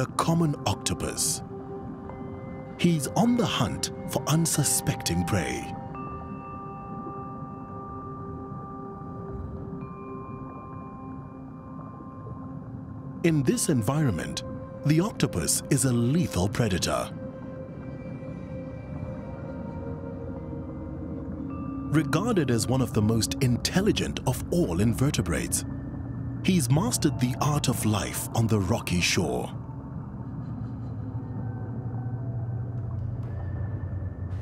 the common octopus. He's on the hunt for unsuspecting prey. In this environment, the octopus is a lethal predator. Regarded as one of the most intelligent of all invertebrates, he's mastered the art of life on the rocky shore.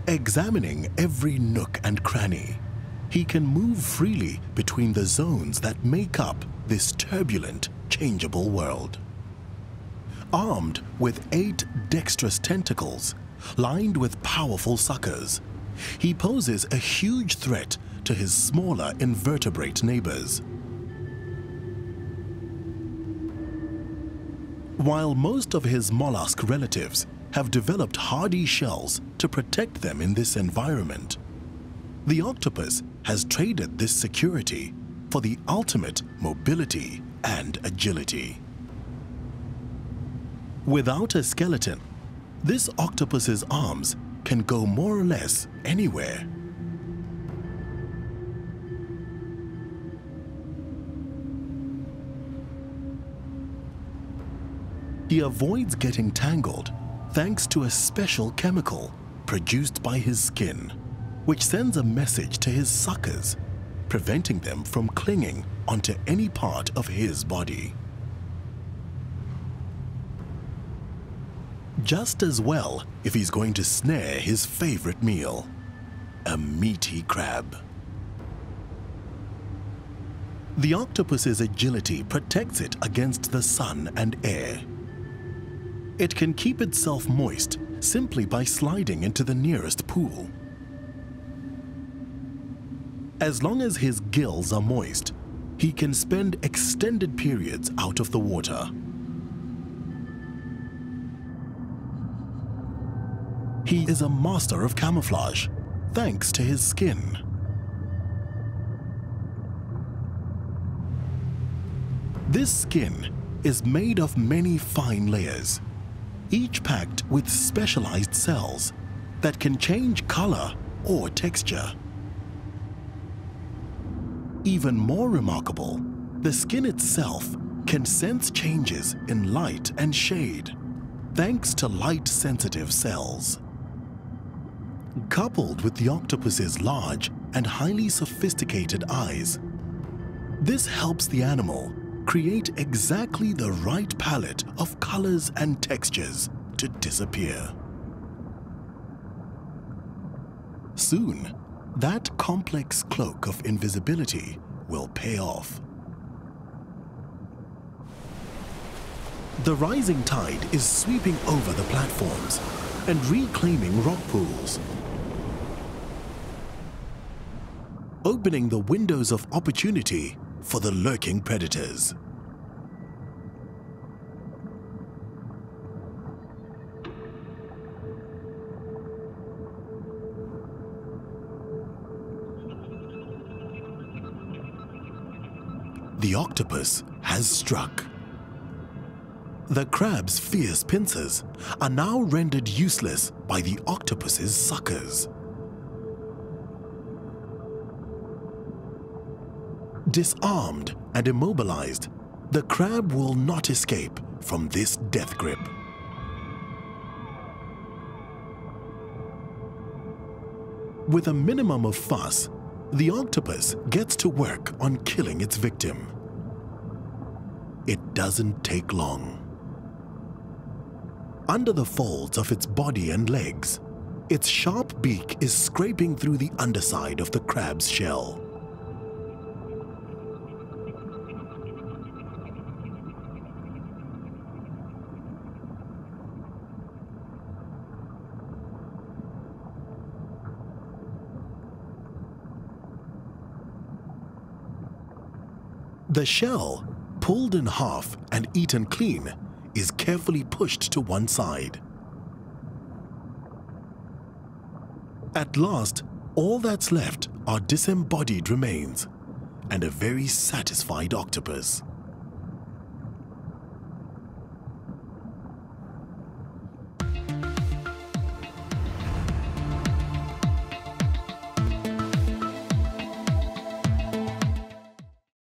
Examining every nook and cranny, he can move freely between the zones that make up this turbulent, changeable world. Armed with eight dexterous tentacles, lined with powerful suckers, he poses a huge threat to his smaller invertebrate neighbors. While most of his mollusk relatives have developed hardy shells to protect them in this environment, the octopus has traded this security for the ultimate mobility and agility. Without a skeleton, this octopus's arms can go more or less anywhere. He avoids getting tangled thanks to a special chemical produced by his skin, which sends a message to his suckers, preventing them from clinging onto any part of his body. just as well if he's going to snare his favorite meal, a meaty crab. The octopus's agility protects it against the sun and air. It can keep itself moist simply by sliding into the nearest pool. As long as his gills are moist, he can spend extended periods out of the water. He is a master of camouflage, thanks to his skin. This skin is made of many fine layers, each packed with specialized cells that can change color or texture. Even more remarkable, the skin itself can sense changes in light and shade, thanks to light-sensitive cells. Coupled with the octopus's large and highly sophisticated eyes, this helps the animal create exactly the right palette of colors and textures to disappear. Soon, that complex cloak of invisibility will pay off. The rising tide is sweeping over the platforms and reclaiming rock pools opening the windows of opportunity for the lurking predators. The octopus has struck. The crab's fierce pincers are now rendered useless by the octopus's suckers. Disarmed and immobilized, the crab will not escape from this death grip. With a minimum of fuss, the octopus gets to work on killing its victim. It doesn't take long. Under the folds of its body and legs, its sharp beak is scraping through the underside of the crab's shell. The shell, pulled in half and eaten clean, is carefully pushed to one side. At last, all that's left are disembodied remains and a very satisfied octopus.